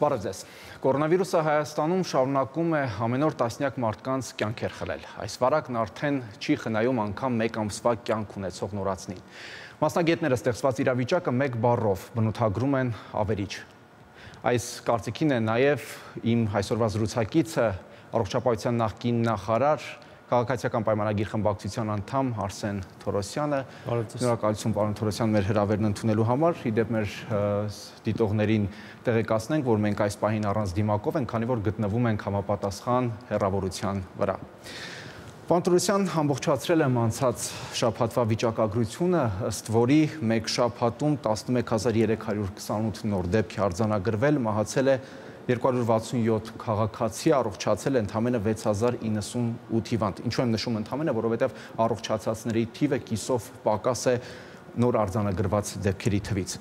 Բարև ձեզ։ Կորոնավիրուսը Հայաստանում շարունակում է ամեն օր տասնյակ մարդկանց կյանքեր խլել։ Այս վարակն արդեն չի խնայում անգամ մեկ ամսվա կյանք ունեցող նորածնին։ Մասնագետները ստեղծված իրավիճակը մեկ բառով բնութագրում են ավերիչ։ Այս կարծիքին է նաև իմ այսօրվա զրուցակիցը առողջապահության նախկին նախարար Քաղաքացիական պայմանագիր խմբակցության անդամ Արսեն Թորոսյանը։ Շնորհակալություն պարոն Թորոսյան մեր հրավերն ընդունելու համար։ Իդեպ մեր դիտողներին տեղեկացնենք, որ մենք այս պահին առանց դիմակով ենք, քանի որ գտնվում ենք համապատասխան հերավորության վրա։ Պարոն Թորոսյան ամբողջացրել եմ անցած շաբաթվա վիճակագրությունը, ըստ որի մեկ շաբաթում 11328 նոր դեպք արձանագրվել, մահացել է 267 քաղաքացի առողջացել է ընդամենը 6098 հիվանդ։ Ինչու եմ նշում ընդամենը, որովհետև առողջացածների թիվը կիսով պակաս է նոր արձանագրված դեպքերի թվից։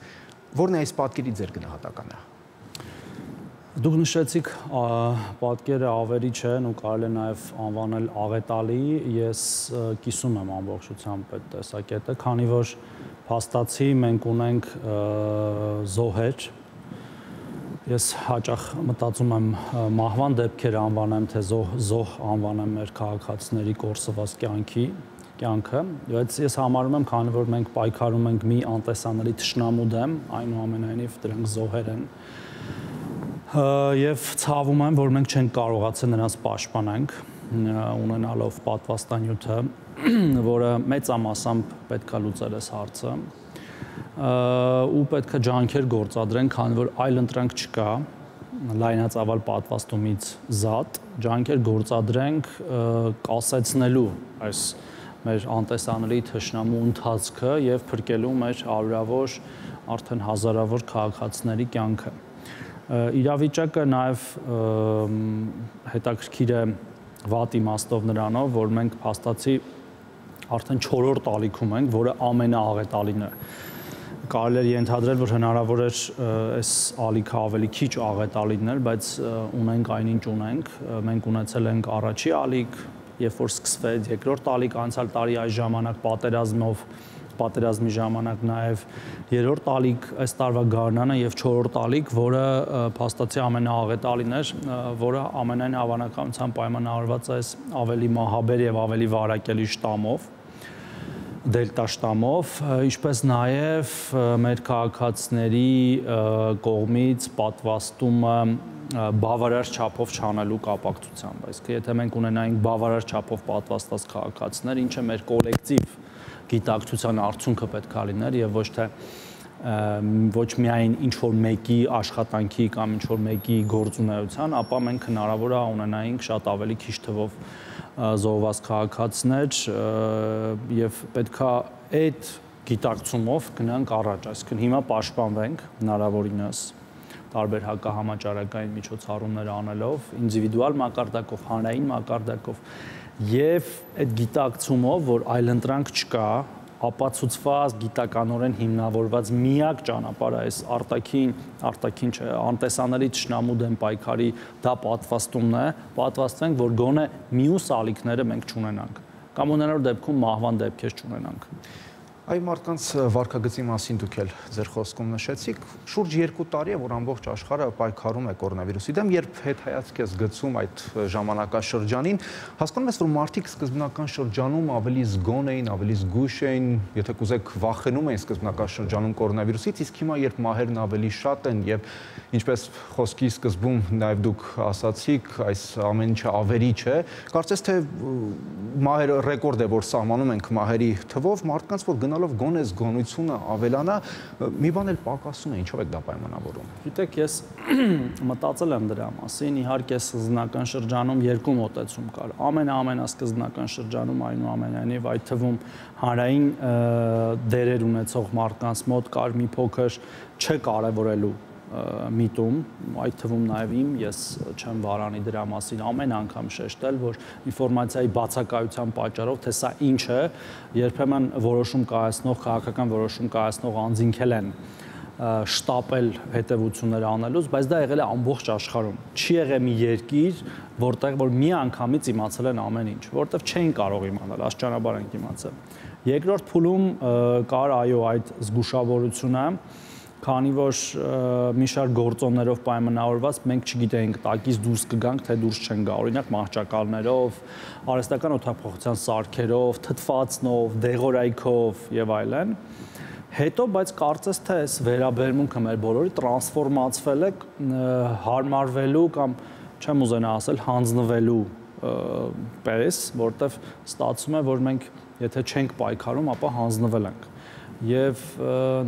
Որն է այս պատկերի ձեր գնահատականը։ Դուք նշեցիք պատկերը ավերիչ են ու կարելի է նաև անվանել աղետալի։ Ես կիսում եմ ամբողջությամբ այդ տեսակետը, քանի որ փաստացի մենք ունենք զոհեր, Ես հաճախ մտածում եմ մահվան դեպքեր անվանեմ, թե զոհ զոհ անվանեմ մեր քաղաքացիների կորսված կյանքի կյանքը, բայց ես համարում եմ, քանի որ մենք պայքարում ենք մի անտեսանելի ճշնամու դեմ, այնուամենայնիվ դրանք զոհեր են, եւ ցավում եմ, որ մենք չենք կարողացել նրանց պաշտպանենք ունենալով պատվաստանյութը, որը մեծամասամբ պետքա լուծել էս հարցը ու պետք է ջանքեր գործադրեն, քանի որ այլ ընտրանք չկա լայնածավալ պատվաստումից զատ, ջանքեր գործադրենք կասեցնելու այս մեր անտեսանելի թշնամու ընթացքը եւ փրկելու մեր արյուրավոր արդեն հազարավոր քաղաքացիների կյանքը։ Իրավիճակը նաեւ հետաքրքիր է վատ իմաստով նրանով, որ մենք փաստացի արդեն 4-րդ ալիքում ենք, որը ամենաաղետալին է կարելի է ենթադրել, որ հնարավոր էր այս ալիքը ավելի քիչ աղետալի լինել, բայց ունենք այնինչ ունենք։ Մենք ունեցել ենք առաջի ալիք, երբ որ սկսվեց երկրորդ ալիք անցյալ տարի այս ժամանակ պատերազմով պատերազմի ժամանակ նաև երրորդ ալիք այս տարվա գարնանը եւ չորրորդ ալիք, որը փաստացի ամենաաղետալին էր, որը ամենայն հավանականությամբ պայմանավորված է այս ավելի մահաբեր եւ ավելի վարակելի շտամով դելտա շտամով, ինչպես նաև մեր քաղաքացիների կողմից պատվաստումը բավարար չափով չանելու կապակցությամբ։ Այսինքն, եթե մենք ունենայինք բավարար չափով պատվաստած քաղաքացիներ, ինչը մեր կոլեկտիվ գիտակցության արդյունքը պետք է լիներ եւ ոչ թե ոչ միայն ինչ որ մեկի աշխատանքի կամ ինչ որ մեկի գործունեության, ապա մենք հնարավոր է ունենայինք շատ ավելի քիչ թվով զոհված քաղաքացիներ եւ պետքա այդ գիտակցումով գնանք առաջ, այսինքն հիմա պաշտպանվենք հնարավորինս տարբեր հակահամաճարակային միջոցառումներ անելով, ինդիվիդուալ մակարդակով, հանրային մակարդակով եւ այդ գիտակցումով, որ այլընտրանք չկա, ապացուցված գիտականորեն հիմնավորված միակ ճանապարհը այս արտաքին արտաքին չէ անտեսանելի ճշնամու դեմ պայքարի դա պատվաստումն է պատվաստվենք որ գոնե մյուս ալիքները մենք չունենանք կամ ունենալու դեպքում մահվան դեպքեր չունենանք Այ մարդկանց վարկագծի մասին դուք էլ ձեր խոսքում նշեցիք, շուրջ 2 տարի է, որ ամբողջ աշխարհը պայքարում է կորոնավիրուսի դեմ, երբ հետ հայացք ես գցում այդ ժամանակաշրջանին, հասկանում ես, որ մարդիկ սկզբնական շրջանում ավելի զգոն էին, ավելի զգույշ էին, եթե կուզեք վախենում էին սկզբնական շրջանում կորոնավիրուսից, իսկ հիմա երբ մահերն ավելի շատ են եւ ինչպես խոսքի սկզբում նաեւ դուք ասացիք, այս ամեն ինչը ավերիչ է, կարծես թե մահերը ռեկորդ է, որ սահմանում ենք մահերի թվով, մարդկանց որ գնա ունենալով գոնե զգոնությունը ավելանա, մի բան էլ պակասում է, ինչով եք դա պայմանավորում։ Գիտեք, ես մտածել եմ դրա մասին, իհարկե սկզբնական շրջանում երկու մոտեցում կար։ Ամենաամենասկզբնական շրջանում այնուամենայնիվ այդ թվում հանրային դերեր ունեցող մարդկանց մոտ կար մի փոքր չկարևորելու միտում, այդ թվում նաև իմ, ես չեմ վարանի դրա մասին ամեն անգամ շեշտել, որ ինֆորմացիայի բացակայության պատճառով թե սա ինչ է, երբեմն որոշում կայացնող քաղաքական որոշում կայացնող անձինքել են շտապել հետևություններ անելուց, բայց դա եղել է ամբողջ աշխարհում։ Չի եղել մի երկիր, որտեղ որ մի անգամից իմացել են ամեն ինչ, որտեղ չէին կարող իմանալ, աշճանաբար են իմացել։ Երկրորդ փուլում կար այո այդ զգուշավորությունը, քանի որ մի շարք գործոններով պայմանավորված մենք չգիտենք տակից դուրս կգանք, թե դուրս չեն գա, օրինակ մահճակալներով, արհեստական օթափողության սարքերով, թթվածնով, դեղորայքով եւ այլն հետո բայց կարծես թե այս վերաբերմունքը մեր բոլորի տրանսֆորմացվել է հարմարվելու կամ չեմ ուզենա ասել հանձնվելու պես, որտեվ ստացվում է, որ մենք եթե չենք պայքարում, ապա հանձնվել ենք եւ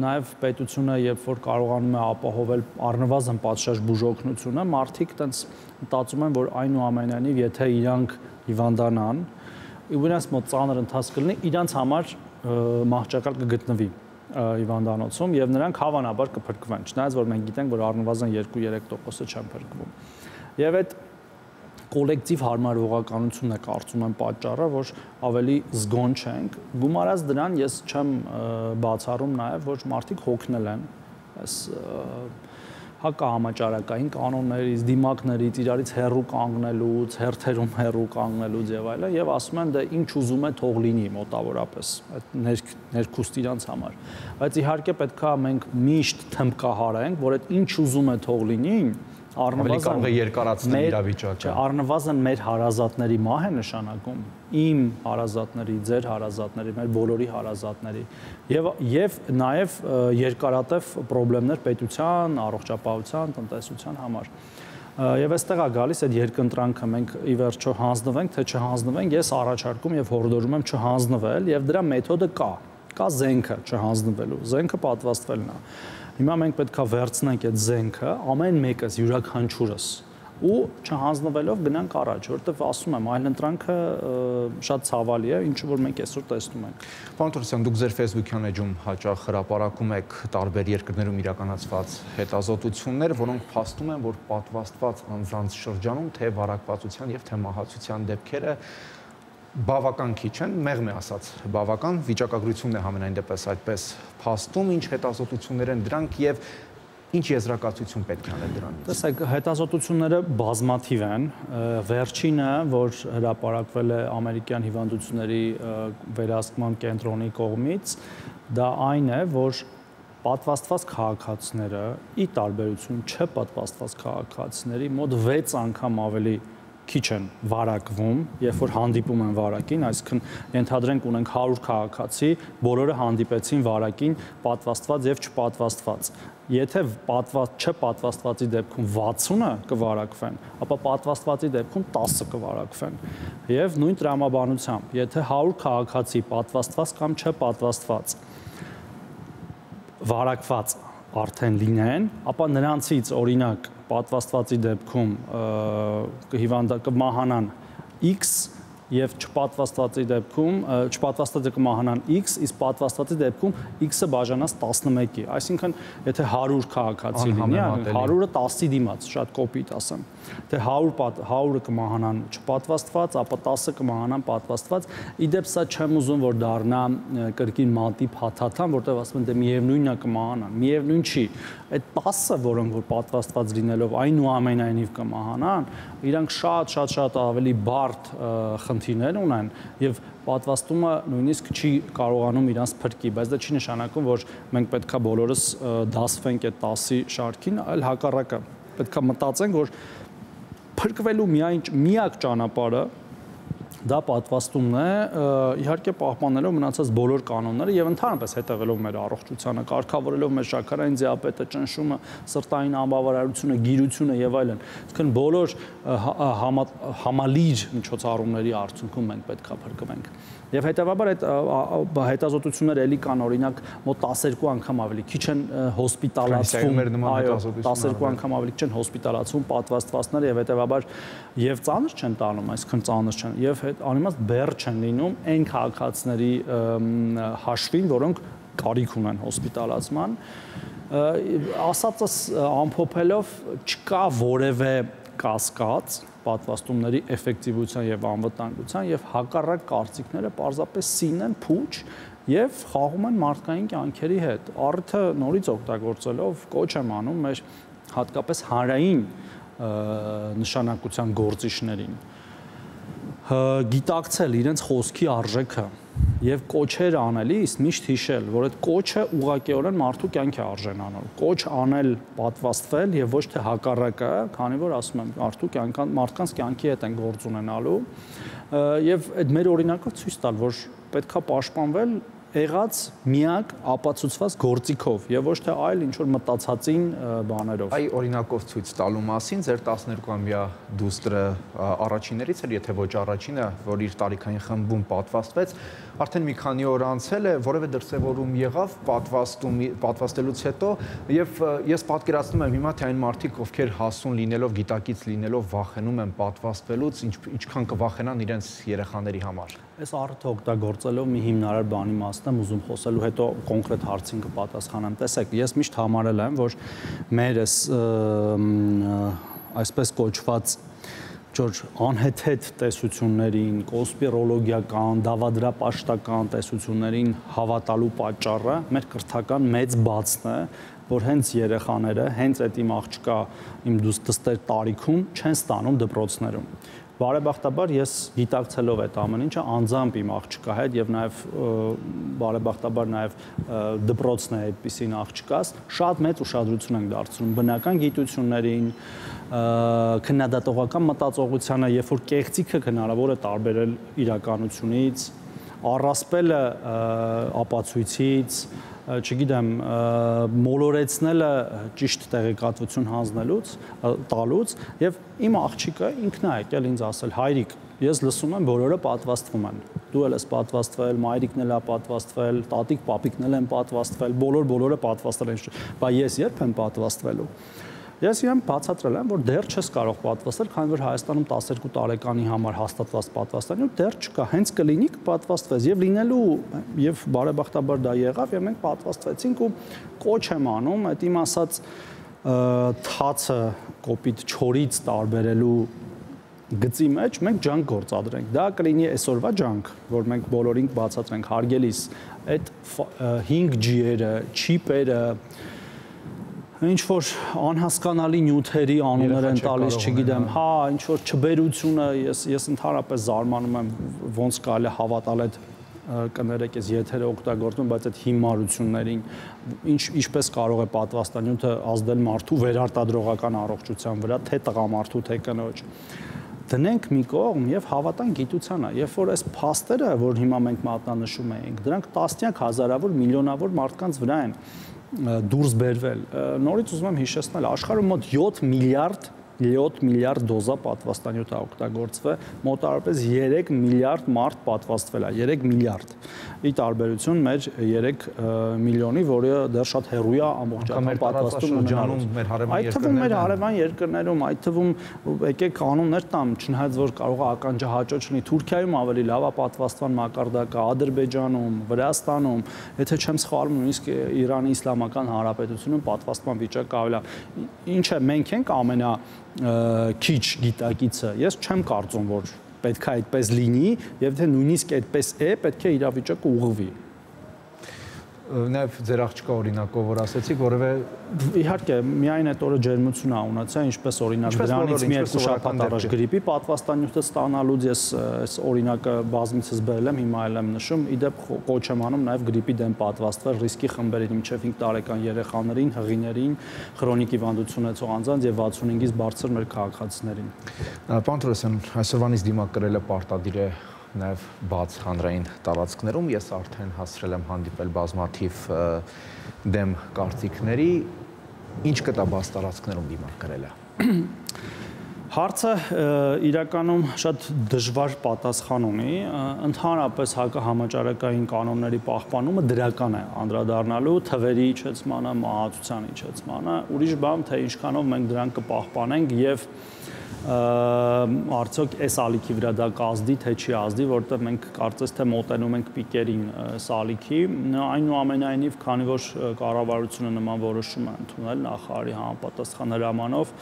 նաեւ պետությունը երբ որ կարողանում է ապահովել առնվազն պատշաճ բուժօգնությունը մարդիկ տենց մտածում են որ այնուամենայնիվ եթե իրանք հիվանդանան իրանց մոտ ծանր ընթացք կլինի իրանց համար մահճակալ կգտնվի հիվանդանոցում եւ նրանք հավանաբար կփրկվեն չնայած որ մենք գիտենք որ առնվազն 2-3%-ը չեն փրկվում եւ այդ կոլեկտիվ հարմարողականությունն է կարծում եմ պատճառը, որ ավելի զգոն չենք։ Գումարած դրան ես չեմ բացառում նաև, որ մարդիկ հոգնել են այս հակահամաճարակային կանոններից, դիմակներից, իրարից հերրու կանգնելուց, հերթերում հերրու կանգնելուց եւ այլն, եւ ասում են դե ինչ ուզում է թող լինի մոտավորապես այդ ներք ներքուստ իրանց համար։ Բայց իհարկե պետքա մենք միշտ թմկահարենք, որ այդ ինչ ուզում է թող լինի, առնվազն կարող է երկարացնել իրավիճակը։ առնվազն մեր հարազատների մահ է նշանակում իմ հարազատների, ձեր հարազատների, մեր բոլորի հարազատների եւ եւ նաեւ երկարատև խնդիրներ պետության, առողջապահության, տնտեսության համար։ Եվ այստեղ է գալիս այդ երկընտրանքը մենք ի վերջո հանձնվենք, թե չհանձնվենք, ես առաջարկում եւ հորդորում եմ չհանձնվել եւ դրա մեթոդը կա։ Կա զենքը չհանձնվելու։ Զենքը պատվաստվելն է։ Հիմա մենք պետքա վերցնենք այդ զենքը, ամեն մեկս յուրաքանչյուրս ու չհանձնվելով գնանք առաջ, որովհետև ասում եմ, այլ ընտրանքը շատ ցավալի է, ինչը որ մենք այսօր տեսնում ենք։ Պարոն Թորոսյան, դուք ձեր Facebook-յան էջում հաճախ հրապարակում եք տարբեր երկրներում իրականացված հետազոտություններ, որոնք փաստում են, որ պատվաստված անձանց շրջանում թե վարակվածության եւ թե մահացության դեպքերը բավական քիչ են, մեղմ է ասած, բավական վիճակագրությունն է համենայն դեպս այդպես փաստում, ինչ հետազոտություններ են դրանք եւ ինչ եզրակացություն պետք է անել դրանից։ Տեսեք, հետազոտությունները բազմաթիվ են։ Վերջինը, որ հրապարակվել է ամերիկյան հիվանդությունների վերահսկման կենտրոնի կողմից, դա այն է, որ պատվաստված քաղաքացիները՝ ի տարբերություն չպատվաստված քաղաքացիների մոտ 6 անգամ ավելի քիչ են վարակվում, երբ որ հանդիպում են վարակին, այսինքն ենթադրենք ունենք 100 քաղաքացի, բոլորը հանդիպեցին վարակին պատվաստված եւ չպատվաստված։ Եթե պատված չպատվաստվածի դեպքում 60-ը կվարակվեն, ապա պատվաստվածի դեպքում 10-ը կվարակվեն։ Եվ նույն տրամաբանությամբ, եթե 100 քաղաքացի պատվաստված կամ չպատվաստված վարակված արդեն լինեն, ապա նրանցից օրինակ պատվաստվածի դեպքում կհիվանդա կմահանան X եւ չպատվաստվածի դեպքում չպատվաստվածը կմահանան x, իսկ պատվաստվածի դեպքում x-ը բաժանած 11-ի։ Այսինքն, եթե 100 քաղաքացի լինի, 100-ը 10-ի դիմաց, շատ կոպիտ ասեմ։ Թե 100 100-ը կմահանան չպատվաստված, ապա 10-ը կմահանան պատվաստված։ Իդեպ սա չեմ ուզում որ դառնա կրկին մատի փաթաթան, որտեղ ասում են դե միևնույնն է կմահանան։ Միևնույն չի։ Այդ 10-ը, որոնք որ պատվաստված լինելով այնուամենայնիվ կմահանան, իրանք շատ շատ շատ ավելի բարդ խնդիրներ ունեն եւ պատվաստումը նույնիսկ չի կարողանում իրանց փրկի, բայց դա չի նշանակում, որ մենք պետքա բոլորս դասվենք այդ 10-ի շարքին, այլ հակառակը։ Պետքա մտածենք, որ փրկվելու միայն միակ ճանապարհը դա պատվաստումն է իհարկե պահպանելով մնացած բոլոր կանոնները եւ ընդհանրապես հետևելով մեր առողջությանը, կարգավորելով մեր շաքարային դիաբետը, ճնշումը, սրտային անբավարարությունը, գիրությունը եւ այլն։ Իսկն բոլոր համալիր միջոցառումների արդյունքում մենք պետքա փրկվենք։ Եվ հետեւաբար այդ հետազոտությունները ելի կան օրինակ մոտ 12 անգամ ավելի քիչ են հոսպիտալացվում, այո, 12 անգամ ավելի քիչ են հոսպիտալացվում պատվաստվածները եւ հետեւաբար եւ ծանր չեն տանում, այսքան ծանր չեն եւ անիմաստ բեր չեն լինում այն քաղաքացիների հաշվին, որոնք կարիք ունեն հոսպիտալացման ասածս ամփոփելով չկա որևէ կասկած պատվաստումների էֆեկտիվության եւ անվտանգության եւ հակառակ կարծիքները պարզապես սին են փուչ եւ խաղում են մարդկային կյանքերի հետ։ Առիթը նորից օգտագործելով կոչ եմ անում մեր հատկապես հանրային նշանակության գործիչներին գիտակցել իրենց խոսքի արժեքը եւ կոչեր անելիս միշտ հիշել, որ այդ կոչը ուղղակիորեն մարդու կյանքի արժանանալ։ Կոչ անել, պատվաստվել եւ ոչ թե հակառակը, քանի որ ասում եմ, մարդու կյանքան մարդկանց կյանքի հետ են գործ ունենալու եւ այդ մեր օրինակով ցույց տալ, որ պետքա պաշտպանվել եղած միակ ապացուցված գործիքով եւ ոչ թե այլ ինչ որ մտածածին բաներով։ Այ օրինակով ցույց տալու մասին ձեր 12-ամյա դուստրը առաջիններից էր, եթե ոչ առաջինը, որ իր տարիքային խմբում պատվաստվեց, արդեն մի քանի օր անցել է, որևէ դրսևորում եղավ պատվաստում պատվաստելուց հետո եւ ես պատկերացնում եմ հիմա թե այն մարդիկ, ովքեր հասուն լինելով, գիտակից լինելով վախենում են պատվաստվելուց, ինչ ինչքան կվախենան իրենց երեխաների համար։ Այս առթը օգտագործելով մի հիմնարար բանի մասն եմ ուզում խոսելու, հետո կոնկրետ հարցին կպատասխանեմ։ Տեսեք, ես միշտ համարել եմ, որ մեր այս այսպես կոչված Ջորջ անհեթեթ տեսություններին, կոնսպիրոլոգիական, դավադրապաշտական տեսություններին հավատալու պատճառը մեր կրթական մեծ բացն է, որ հենց երեխաները, հենց այդ իմ աղջկա, իմ դուստստեր տարիքում չեն ստանում դպրոցներում բարեբախտաբար ես գիտակցելով այդ ամեն ինչը անձամբ իմ աղջկա հետ եւ նաեւ բարեբախտաբար նաեւ դպրոցն է այդպեսին աղջկաս շատ մեծ ուշադրություն ենք դարձնում բնական գիտություններին քննադատողական մտածողությանը երբ որ կեղծիքը հնարավոր է տարբերել իրականությունից առասպելը ապացույցից չգիտեմ, մոլորեցնելը ճիշտ տեղեկատվություն հանձնելուց, տալուց եւ իմ աղջիկը ինքն է եկել ինձ ասել հայրիկ ես լսում եմ բոլորը պատվաստվում են դու էլ ես պատվաստվել մայրիկն էլ է պատվաստվել տատիկ պապիկն էլ են պատվաստվել բոլոր բոլորը պատվաստել են բայց ես երբ եմ պատվաստվելու Ես իրեն բացատրել եմ, որ դեռ չես կարող պատվաստել, քանի որ Հայաստանում 12 տարեկանի համար հաստատված պատվաստանյութ դեռ չկա։ Հենց կլինի կպատվաստվես եւ լինելու եւ բարեբախտաբար դա եղավ եւ մենք պատվաստվեցինք ու կոչ եմ անում, այդ իմ ասած թացը կոպիտ չորից տարբերելու գծի մեջ մենք ջանք գործադրենք։ Դա կլինի այսօրվա ջանք, որ մենք բոլորին բացատրենք հարգելիս այդ 5G-երը, չիպերը, ինչ որ անհասկանալի նյութերի անուններ են տալիս, չգիտեմ, հա, ինչ որ չբերությունը, ես ես ընդհանրապես զարմանում եմ ոնց կարելի է հավատալ այդ կներեք ես եթերը օգտագործում, բայց այդ հիմարություններին ինչ ինչպես կարող է պատվաստանյութը ազդել մարդու վերարտադրողական առողջության վրա, թե տղամարդու, թե կնոջ դնենք մի կողմ եւ հավատանք գիտությանը։ Երբ որ այս փաստերը, որ հիմա մենք մատնանշում ենք, դրանք տասնյակ հազարավոր, միլիոնավոր մարդկանց վրա են դուրս բերվել։ Նորից ուզում եմ հիշեցնել, աշխարհում մոտ 7 միլիարդ 7 միլիարդ դոզա պատվաստանյութ է օգտագործվել, մոտավորապես 3 միլիարդ մարդ պատվաստվել է, 3 միլիարդ։ Ի տարբերություն մեր 3 միլիոնի, որը դեռ շատ հեռու է ամբողջական պատվաստում ունենալու։ Մեր հարևան երկրներում։ Այդ թվում մեր հարևան երկրներում, այդ թվում եկեք կանոններ տամ, չնայած որ կարող է ականջահաճո չլինի Թուրքիայում ավելի լավ է պատվաստման մակարդակը, Ադրբեջանում, Վրաստանում, եթե չեմ սխալվում, նույնիսկ Իրանի Իսլամական Հանրապետությունում պատվաստման վիճակը ավելի լավ։ Ինչը մենք ենք ամենա քիչ գիտակիցը։ Ես չեմ կարծում, որ պետք է այդպես լինի, եւ թե նույնիսկ այդպես է, պետք է իրավիճակը ուղղվի նաև ձեր աղջկա օրինակով որ ասեցիք, որևէ իհարկե միայն այդ օրը ջերմություն ա ունացա, ինչպես օրինակ դրանից մի երկու շաբաթ առաջ գրիպի պատվաստանյութը ստանալուց ես այս օրինակը բազմիցս բերել եմ, հիմա էլ եմ նշում, իդեպ կոչ եմ անում նաև գրիպի դեմ պատվաստվել ռիսկի խմբերին, մինչև 5 տարեկան երեխաներին, հղիներին, քրոնիկ հիվանդություն ունեցող անձանց եւ 65-ից բարձր մեր քաղաքացիներին։ Պարոն Թորոսյան, այսօրվանից դիմակ կրելը պարտադիր է նաև բաց հանրային տարածքներում ես արդեն հասրել եմ հանդիպել բազմաթիվ դեմ կարծիքների ինչ կտա բաց տարածքներում դիմակ գրելը Հարցը իրականում շատ դժվար պատասխան ունի։ Ընդհանրապես հակահամաճարակային կանոնների պահպանումը դրական է անդրադառնալու թվերի իջեցմանը, մահացության իջեցմանը։ Ուրիշ բան թե ինչքանով մենք դրանք կպահպանենք եւ և արդյոք այս ալիքի վրա դա կազդի թե չի ազդի, որտեղ մենք կարծես թե մոտենում ենք պիկերին սալիքի, այնուամենայնիվ, քանի որ կառավարությունը նման որոշում է ընդունել նախարարի համապատասխան հրամանով,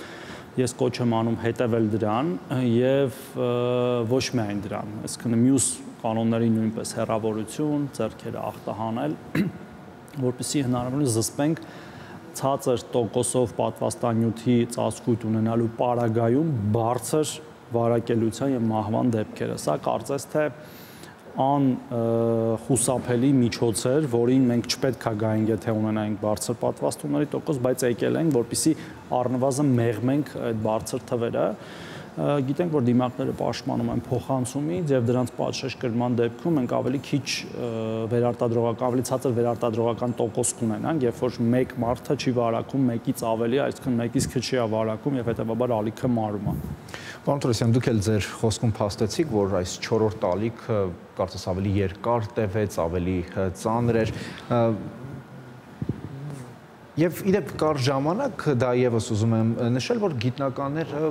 ես կոչ եմ անում հետևել դրան եւ ոչ միայն դրան, այսինքն մյուս կանոնների նույնպես հերավորություն, ձեռքերը ախտահանել, որպեսզի հնարավորինս զսպենք ցածր տոկոսով պատվաստանյութի ծածկույթ ունենալու պարագայում բարձր վարակելության եւ մահվան դեպքերը։ Սա կարծես թե ան խուսափելի միջոց էր, որին մենք չպետք է գայինք, եթե ունենայինք բարձր պատվաստումների տոկոս, բայց եկել ենք, որպիսի առնվազն մեղմենք այդ բարձր թվերը գիտենք, որ դիմակները պաշտպանում են փոխանցումից եւ դրանց պատշաճկրման դեպքում մենք ավելի քիչ վերարտադրողական, ավելի ցածր վերարտադրողական տոկոս կունենանք, երբ որ մեկ մարդը չի վարակում մեկից ավելի, այսինքն մեկից քիչ չի վարակում եւ հետեւաբար ալիքը մարում է։ Պարոն Տրոսյան, դուք էլ ձեր խոսքում փաստեցիք, որ այս 4-րդ ալիքը կարծես ավելի երկար տևեց, ավելի ծանր էր Եվ իրեք կար ժամանակ դա եւս ուզում եմ նշել, որ գիտնականները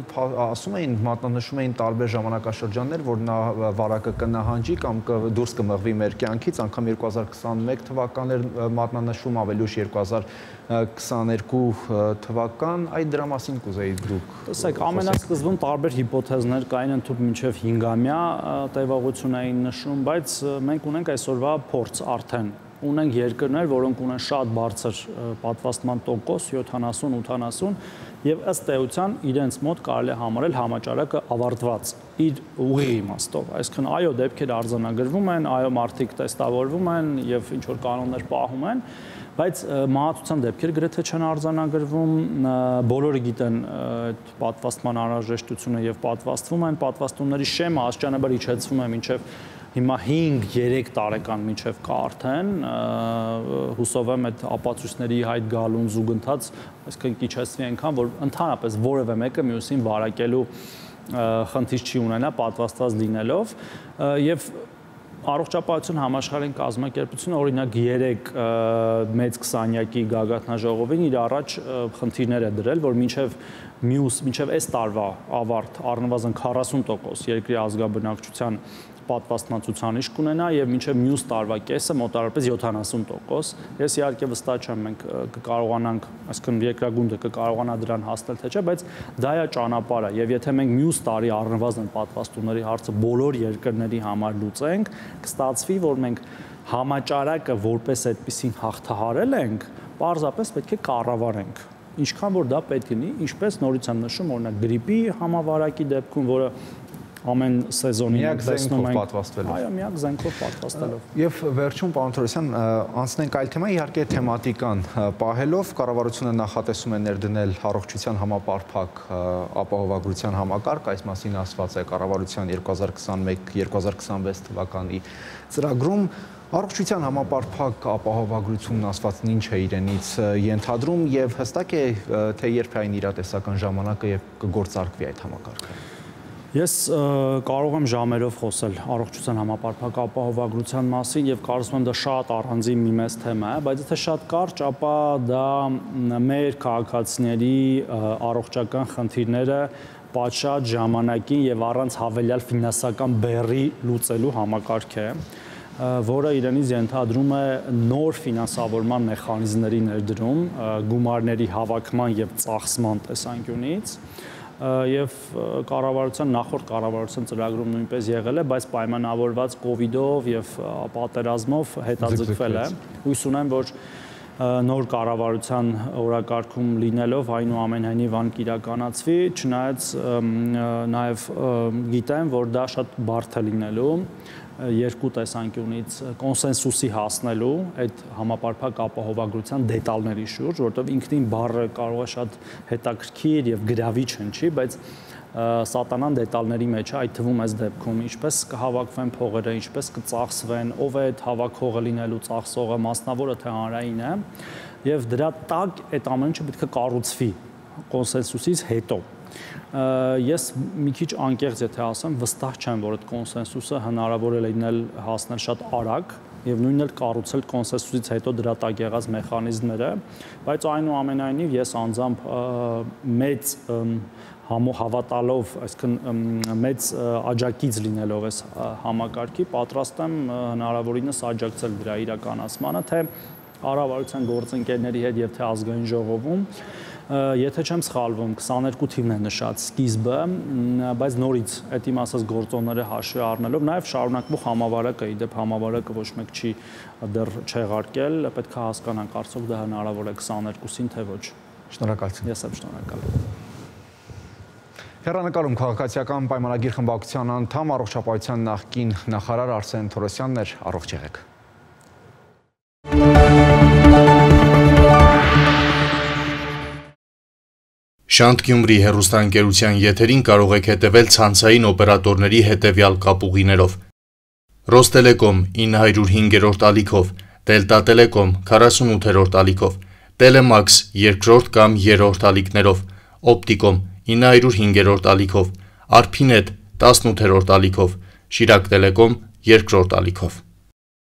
ասում էին, մատնանշում էին տարբեր ժամանակաշրջաններ, որ նա վարակը կնահանջի կամ դուրս կմղվի մեր կյանքից, անգամ 2021 թվականներ մատնանշում ավելի ուշ 2022 թվական, այդ դրա մասին կուզեի դուք։ Տեսեք, ամենասկզբում տարբեր հիպոթեզներ կային ընդհանուր մինչև 5-ամյա տևողություն էին նշում, բայց մենք ունենք այսօրվա փորձ արդեն ունենք երկրներ, որոնք ունեն շատ բարձր պատվաստման տոկոս 70-80 եւ ըստ էության իրենց մոտ կարելի է համարել համաճարակը ավարտված իր ուղի իմաստով այսինքն այո դեպքեր արձանագրվում են այո մարդիկ տեստավորվում են եւ ինչ որ կանոններ պահում են բայց մահացության դեպքեր գրեթե չեն արձանագրվում բոլորը գիտեն այդ պատվաստման անհրաժեշտությունը եւ պատվաստվում են պատվաստումների շեմը աստիճանաբար իջեցվում է մինչեւ հիմա 5-3 տարեկան միջև կա արդեն հուսով եմ այդ ապացույցների հայտ գալուն զուգընթաց այսինքն կիչեցվի այնքան որ ընդհանրապես որևէ մեկը մյուսին վարակելու խնդիր չի ունենա պատվաստված լինելով եւ առողջապահություն համաշխարհային կազմակերպությունը օրինակ 3 մեծ 20-յակի գագաթնաժողովին իր առաջ խնդիրներ է դրել, որ մինչև մյուս մինչև այս տարվա ավարտ առնվազն 40% երկրի ազգաբնակչության պատվաստման ցուցանիշ կունենա եւ մինչեւ մյուս տարվա կեսը մոտարապես 70%։ Ես իհարկե վստահ չեմ մենք կկարողանանք, այսինքն երկրագունդը կկարողանա դրան հասնել թե չէ, բայց դա է ճանապարհը եւ եթե մենք մյուս տարի առնվազն պատվաստումների հարցը բոլոր երկրների համար լուծենք, կստացվի, որ մենք համաճարակը որպես այդպեսին հաղթահարել ենք, պարզապես պետք է կառավարենք ինչքան որ դա պետք լինի, ինչպես նորից եմ նշում, օրինակ գրիպի համավարակի դեպքում, որը ամեն սեզոնին տեսնում ենք պատվաստվելով։ Այո, միակ զենքով պատվաստելով։ Եվ վերջում պարոն Թորոսյան, անցնենք այլ թեմա, իհարկե թեմատիկան պահելով կառավարությունը նախատեսում է ներդնել առողջության համապարփակ ապահովագրության համակարգ, այս մասին ասված է կառավարության 2021-2026 թվականի ծրագրում Առողջության համապարփակ ապահովագրությունն ասվածն ինչ է իրենից ենթադրում եւ հստակ է թե երբ այն իրատեսական ժամանակը եւ կգործարկվի այդ համակարգը։ Ես կարող եմ ժամերով խոսել առողջության համապարփակ ապահովագրության մասին եւ կարծում եմ դա շատ առանձին մի մեծ թեմա է, բայց եթե շատ կարճ, ապա դա մեր քաղաքացիների առողջական խնդիրները պատշաճ ժամանակին եւ առանց հավելյալ ֆինանսական բեռի լուծելու համակարգ է որը իրենից ենթադրում է նոր ֆինանսավորման մեխանիզմների ներդրում գումարների հավաքման եւ ծախսման տեսանկյունից եւ կառավարության նախորդ կառավարության ծրագրում նույնպես եղել է, բայց պայմանավորված կ ូវ իդով եւ պատերազմով հետաձգվել է։ Հույս ունեմ, որ նոր կառավարության օրակարգում լինելով այնուամենայնիվ ան կիրականացվի, չնայած նաև գիտեմ, որ դա շատ բարդ է լինելու երկու տեսանկյունից կոնսենսուսի հասնելու այդ համապարփակ ապահովագրության դետալների շուրջ, որովհետև ինքնին բառը կարող է շատ հետաքրքիր եւ գրավիչ հնչի, բայց սատանան դետալների մեջ է, այդ թվում այս դեպքում ինչպես կհավաքվեն փողերը, ինչպես կծախսվեն, ով է այդ հավաքողը լինելու ծախսողը, մասնավորը թե հանրային է, եւ դրա տակ այդ ամեն ինչը պետք է կառուցվի կոնսենսուսից հետո ես մի քիչ անկեղծ եթե ասեմ, վստահ չեմ, որ այդ կոնսենսուսը հնարավոր է լինել հասնել շատ արագ եւ նույնն էլ կառուցել կոնսենսուսից հետո դրա տակ եղած մեխանիզմները, բայց այնուամենայնիվ ես անձամբ մեծ համո հավատալով, այսինքն մեծ աջակից լինելով այս համակարգի, պատրաստ եմ հնարավորինս աջակցել դրա իրականացմանը, թե կառավարության գործընկերների հետ եւ թե ազգային ժողովում եթե չեմ սխալվում 22 թիվն է նշած սկիզբը, բայց նորից այդ իմ ասած գործոնները հաշվի առնելով նաև շարունակվող համավարակը, իդեպ համավարակը ոչ մեկ չի դեռ չեղարկել, պետք է հասկանանք արդյոք դա հնարավոր է 22-ին թե ոչ։ Շնորհակալություն։ Ես եմ շնորհակալ։ Հեռանկարում քաղաքացիական պայմանագիր խմբակցության անդամ առողջապահության նախկին նախարար Արսեն Թորոսյանն էր, առողջ եղեք։ Շանթ Գյումրի հերոստանգերության եթերին կարող եք հետևել ցանցային օպերատորների հետևյալ կապուղիներով։ Ռոստելեկոմ 905-րդ ալիքով, Դելտա Տելեկոմ 48-րդ ալիքով, Տելեմաքս 2-րդ կամ 3-րդ ալիքներով, Օպտիկոմ 905-րդ ալիքով, Արփինետ 18-րդ ալիքով, Շիրակ Տելեկոմ 2-րդ ալիքով։